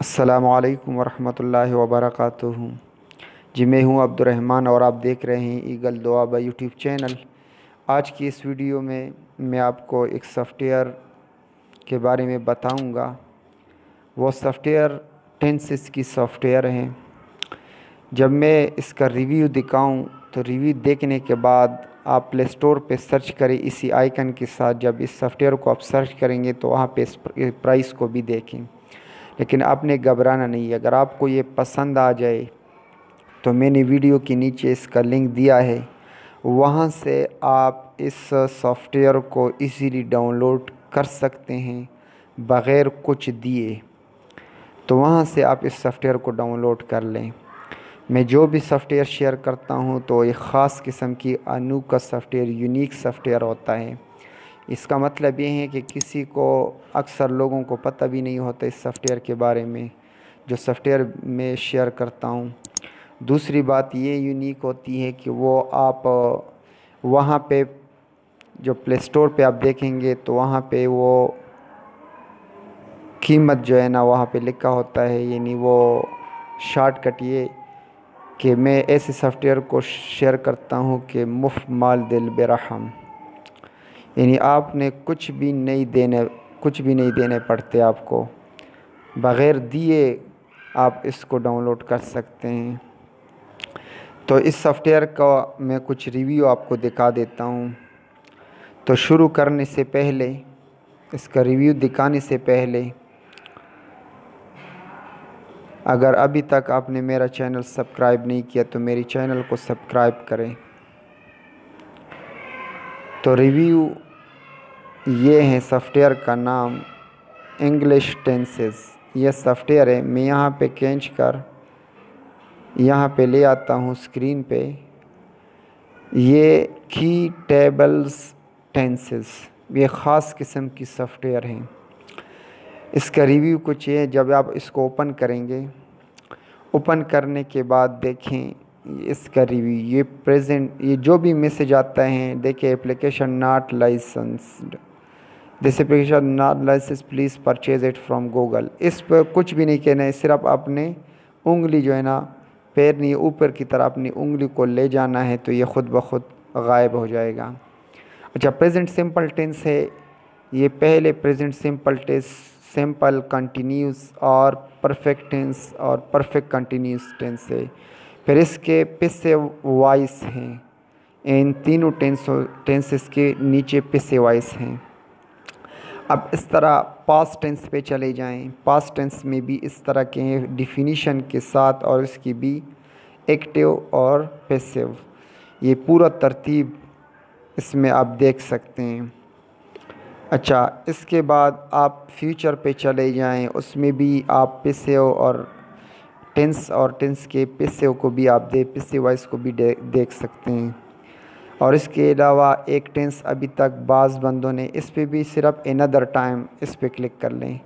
السلام علیکم ورحمۃ اللہ وبرکاتہ۔ جی میں ہوں عبد الرحمن اور آپ دیکھ رہے ہیں ایگل دعا با یوٹیوب چینل۔ آج کی اس ویڈیو میں میں آپ کو ایک سافٹ ویئر کے بارے میں بتاؤں گا۔ وہ سافٹ ویئر ٹینسز کی سافٹ ویئر ہیں۔ جب میں اس کا ریویو دکھاؤں تو ریویو دیکھنے کے بعد آپ پلے اسٹور پہ سرچ کریں اسی آئیکن کے ساتھ۔ جب اس سافٹ ویئر کو آپ سرچ کریں گے تو وہاں پہ اس پرائس کو بھی دیکھیں۔ لیکن آپ نے گھبرانا نہیں ہے اگر آپ کو یہ پسند آ جائے تو میں نے ویڈیو کے نیچے اس کا لنک دیا ہے۔ وہاں سے آپ اس سافٹ ویئر کو ایزیلی ڈاؤن لوڈ کر سکتے ہیں بغیر کچھ دیے۔ تو وہاں سے آپ اس سافٹ ویئر کو ڈاؤن لوڈ کر لیں۔ میں جو بھی سافٹ ویئر شیئر کرتا ہوں تو ایک خاص قسم کی انو کا software, unique software ہوتا ہے۔ اس کا مطلب یہ ہے کہ کسی کو اکثر لوگوں کو پتہ بھی نہیں ہوتا اس سافٹ ویئر کے بارے میں، جو سافٹ ویئر میں شیئر کرتا ہوں۔ دوسری بات یہ یونیک ہوتی ہے کہ وہ آپ، وہاں پہ جو پلے اسٹور پہ آپ دیکھیں گے تو وہاں پہ وہ قیمت جو ہے نا وہاں پہ لکھا ہوتا ہے یعنی وہ شارٹ کٹ یہ کہ میں ایسے سافٹ ویئر کو شیئر کرتا ہوں کہ مفت مال دل برحم یعنی آپ نے کچھ بھی نہیں دینے، کچھ بھی نہیں دینے پڑتے آپ کو۔ بغیر دیے آپ اس کو ڈاؤن لوڈ کر سکتے ہیں۔ تو اس سافٹ ویئر کا میں کچھ ریویو آپ کو دکھا دیتا ہوں۔ تو شروع کرنے سے پہلے، اس کا ریویو دکھانے سے پہلے، اگر ابھی تک آپ نے میرا چینل سبسکرائب نہیں کیا تو میری چینل کو سبسکرائب کریں۔ تو ریویو یہ ہے سافٹ ویئر کا نام انگلش ٹینسز یہ سافٹ ویئر ہے، میں یہاں پہ کینچ کر، یہاں پہ لے آتا ہوں اسکرین پہ۔ یہ کی ٹیبلز ٹینسز یہ خاص قسم کی سافٹ ویئر ہیں۔ اس کا ریویو کچھ یہ جب آپ اس کو اوپن کریں گے اوپن کرنے کے بعد دیکھیں۔ اس کا ریویو یہ پریزنٹ یہ جو بھی میسیج آتا ہے، دیکھیں application not licensed this application not license please purchase it from Google اس پہ کچھ بھی نہیں کہنا ہے، صرف اپنے انگلی جو ہے نا، پیر نہیں، اوپر کی طرح اپنی انگلی کو لے جانا ہے، تو یہ خود بخود غائب ہو جائے گا۔ اچھا پریزنٹ سمپل ٹینس ہے۔ یہ پہلے present simple tense simple continuous اور پرفیکٹ ٹینس اور پرفیکٹ کنٹینیوس ٹینس ہے۔ پھر اس کے پسے وائس ہیں ان تینوں ٹینسوں ٹینسز کے نیچے پسے وائس ہیں اب اس طرح پاس ٹینس پہ چلے جائیں پاس ٹینس میں بھی اس طرح کے ہیں ڈیفینیشن کے ساتھ اور اس کی بھی ایکٹیو اور پیسیو یہ پورا ترتیب اس میں آپ دیکھ سکتے ہیں اچھا اس کے بعد آپ فیوچر پہ چلے جائیں اس میں بھی آپ پیسیو اور ٹینس اور ٹینس کے پیسیو کو بھی آپ دے پسے وائس کو بھی دیکھ سکتے ہیں۔ اور اس کے علاوہ ایک ٹینس ابھی تک بعض بندوں نے اس پہ بھی صرف اندر ٹائم اس پہ کلک کر لیں۔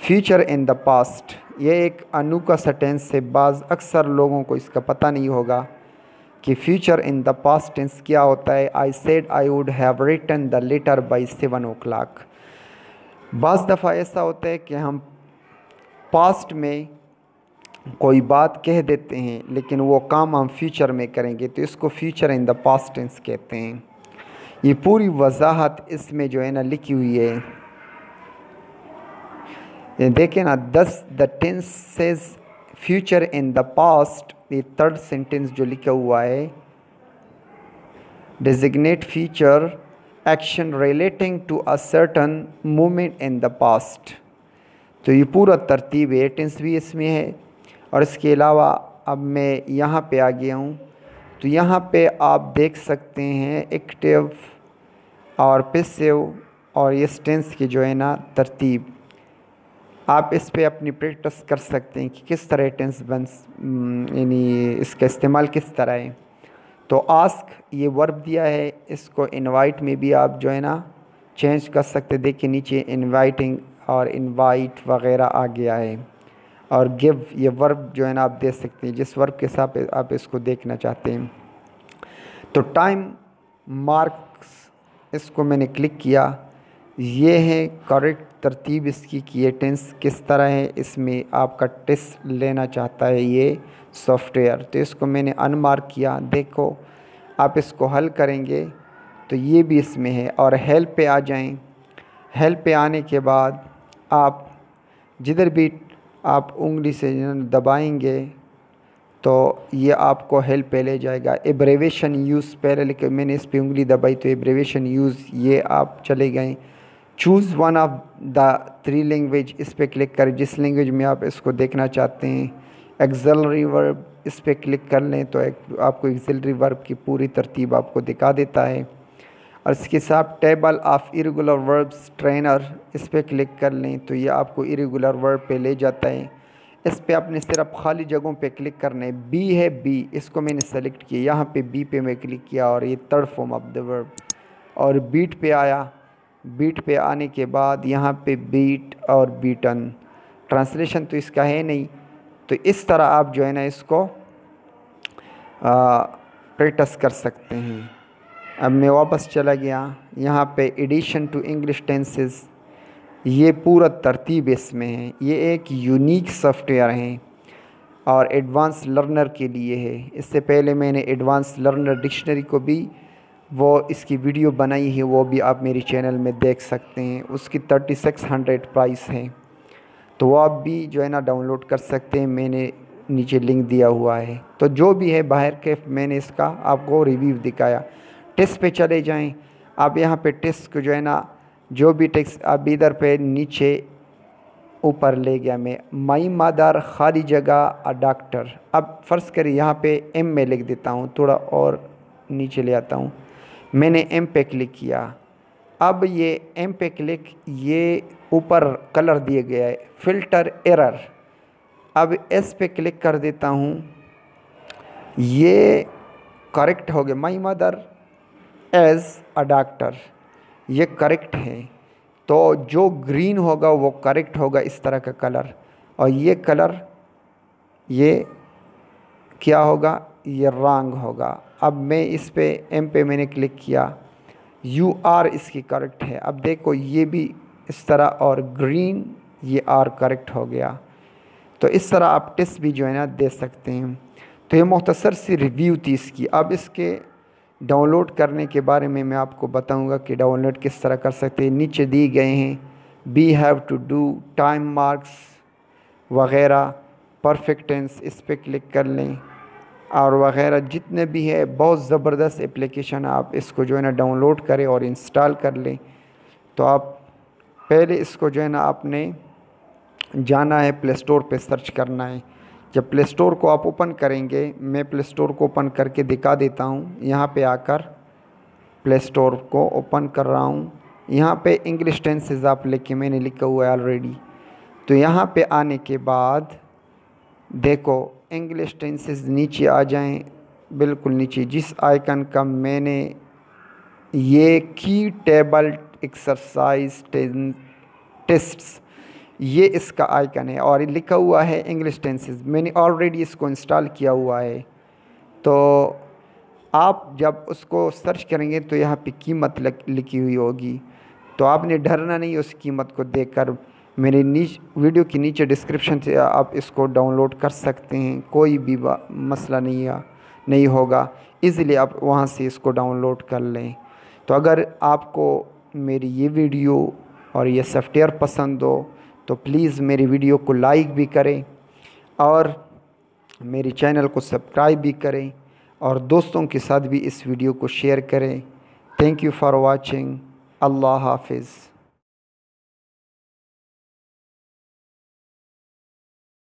فیوچر ان دا پاسٹ یہ ایک انوکھا سا ٹینس سے بعض اکثر لوگوں کو اس کا پتہ نہیں ہوگا کہ future in the past tense کیا ہوتا ہے۔ I said I would have written the letter by seven o'clock بعض دفعہ ایسا ہوتا ہے کہ ہم پاسٹ میں کوئی بات کہہ دیتے ہیں، لیکن وہ کام ہم فیوچر میں کریں گے، تو اس کو future in the past tense کہتے ہیں۔ یہ پوری وضاحت اس میں جو ہے نا لکھی ہوئی ہے۔ دیکھیں نا this the tenses future in the past یہ تھرڈ سینٹینس جو لکھا ہوا ہے۔ Designate future action relating to a certain moment in the past تو یہ پورا ترتیب ہے ٹینس بھی اس میں ہے۔ اور اس کے علاوہ اب میں یہاں پہ آ گیا ہوں۔ تو یہاں پہ آپ دیکھ سکتے ہیں ایکٹیو اور پیسیو اور یہ ٹینس کی جو ہے نا ترتیب۔ آپ اس پہ اپنی پریکٹس کر سکتے ہیں کہ کس طرح ٹینس بن یعنی اس کا استعمال کس طرح ہے۔ تو آسک یہ ورب دیا ہے، اس کو انوائٹ میں بھی آپ جو ہے نا چینج کر سکتے دیکھیں نیچے انوائٹنگ اور انوائٹ وغیرہ آ گیا ہے۔ اور گیو یہ ورب جو ہے نا آپ دیکھ سکتے ہیں، جس ورب کے ساتھ آپ اس کو دیکھنا چاہتے ہیں۔ تو ٹائم مارکس اس کو میں نے کلک کیا۔ یہ ہے کریکٹ ترتیب اس کی کہ یہ ٹینس کس طرح ہے؟ اس میں آپ کا ٹیسٹ لینا چاہتا ہے یہ سافٹ ویئر تو اس کو میں نے ان مارک کیا۔ دیکھو، آپ اس کو حل کریں گے۔ تو یہ بھی اس میں ہے۔ اور ہیلپ پہ آ جائیں۔ ہیلپ پہ آنے کے بعد آپ جدھر بھی آپ انگلی سے دبائیں گے تو یہ آپ کو ہیلپ پہ لے جائے گا۔ ایبریویشن یوز پہلے لکھ میں نے اس پہ انگلی دبائی تو ایبریویشن یوز یہ آپ چلے گئے۔ Choose one of the three language اس پہ کلک کر جس لینگویج میں آپ اس کو دیکھنا چاہتے ہیں ایگزلری ورب اس پہ کلک کر لیں تو آپ کو ایگزلری ورب کی پوری ترتیب آپ کو دکھا دیتا ہے۔ اور اس کے ساتھ table of irregular verbs trainer اس پہ کلک کر لیں تو یہ آپ کو ارریگولر ورب پہ لے جاتا ہے۔ اس پہ آپ نے صرف خالی جگہوں پہ کلک کرنا ہے بی ہے بی اس کو میں نے سلیکٹ کیا، یہاں پہ بی پہ میں کلک کیا اور یہ تھرڈ فارم آف دا ورب اور بیٹ پہ آیا۔ بیٹ پہ آنے کے بعد یہاں پہ بیٹ اور بیٹن ٹرانسلیشن تو اس کا ہے نہیں۔ تو اس طرح آپ جو ہے نا اس کو پریکٹس کر سکتے ہیں۔ اب میں واپس چلا گیا۔ یہاں پہ ایڈیشن ٹو انگلش ٹینسز۔ یہ پورا ترتیب اس میں ہے۔ یہ ایک یونیک سافٹ ویئر ہیں اور ایڈوانس لرنر کے لیے ہے۔ اس سے پہلے میں نے ایڈوانس لرنر ڈکشنری کو بھی وہ اس کی ویڈیو بنائی ہے، وہ بھی آپ میری چینل میں دیکھ سکتے ہیں۔ اس کی ترٹی سکس ہنڈریڈ پرائس ہے۔ تو وہ آپ بھی جو ہے نا ڈاؤن لوڈ کر سکتے ہیں۔ میں نے نیچے لنک دیا ہوا ہے۔ تو جو بھی ہے، باہر کے میں نے اس کا آپ کو ریویو دکھایا۔ ٹیسٹ پہ چلے جائیں۔ آپ یہاں پہ ٹیسٹ کو جو ہے نا، جو بھی ٹیکس اب ادھر پہ نیچے اوپر لے گیا، میں مائی مادر خالی جگہ ڈاکٹر۔ اب فرض کریں یہاں پہ ایم میں لکھ دیتا ہوں، تھوڑا اور نیچے لے آتا ہوں۔ میں نے ایم پہ کلک کیا۔ اب یہ ایم پہ کلک، یہ اوپر کلر دیے گیا ہے فلٹر ایرر۔ اب ایس پہ کلک کر دیتا ہوں۔ یہ کریکٹ ہو گیا۔ My mother is a doctor یہ کریکٹ ہے. تو جو گرین ہوگا وہ کریکٹ ہوگا اس طرح کا کلر اور یہ کلر یہ کیا ہوگا؟ یہ رانگ ہوگا. اب میں اس پہ ایم پہ میں نے کلک کیا. یو آر اس کی کریکٹ ہے. اب دیکھو یہ بھی اس طرح اور گرین یہ آر کریکٹ ہو گیا. تو اس طرح آپ ٹیسٹ بھی جو ہے نا دے سکتے ہیں. تو یہ مختصر سی ریویو تھی اس کی. اب اس کے ڈاؤن لوڈ کرنے کے بارے میں میں آپ کو بتاؤں گا کہ ڈاؤن لوڈ کس طرح کر سکتے ہیں۔ نیچے دی گئے ہیں۔ Be have to do time marks وغیرہ۔ پرفیکٹنس اس پہ کلک کر لیں۔ اور وغیرہ جتنے بھی ہے، بہت زبردست اپلیکیشن آپ اس کو جو ہے نا ڈاؤن لوڈ کریں اور انسٹال کر لیں۔ تو آپ پہلے اس کو جو ہے نا آپ نے جانا ہے، پلے اسٹور پہ سرچ کرنا ہے۔ جب پلے اسٹور کو آپ اوپن کریں گے، میں پلے اسٹور کو اوپن کر کے دکھا دیتا ہوں۔ یہاں پہ آ کر پلے اسٹور کو اوپن کر رہا ہوں۔ یہاں پہ انگلش ٹینسز آپ لکھ کے میں نے لکھا ہوا ہے آلریڈی تو یہاں پہ آنے کے بعد دیکھو، انگلش ٹینسز نیچے آ جائیں۔ بالکل نیچے۔ جس آئیکن کا میں نے یہ کی ٹیبل ایکسرسائز ٹیسٹس یہ اس کا آئیکن ہے اور لکھا ہوا ہے انگلش ٹینسز، میں نے آلریڈی اس کو انسٹال کیا ہوا ہے۔ تو آپ جب اس کو سرچ کریں گے تو یہاں پہ قیمت لکھی ہوئی ہوگی۔ تو آپ نے ڈرنا نہیں اس قیمت کو دیکھ کر۔ میرے نیچ ویڈیو کے نیچے ڈسکرپشن سے آپ اس کو ڈاؤن لوڈ کر سکتے ہیں۔ کوئی بھی مسئلہ نہیں نہیں ہوگا۔ ایزیلی آپ وہاں سے اس کو ڈاؤن لوڈ کر لیں۔ تو اگر آپ کو میری یہ ویڈیو اور یہ سافٹ ویئر پسند ہو تو پلیز میری ویڈیو کو لائک بھی کریں اور میری چینل کو سبسکرائب بھی کریں اور دوستوں کے ساتھ بھی اس ویڈیو کو شیئر کریں۔ تھینک یو فار واچنگ اللہ حافظ۔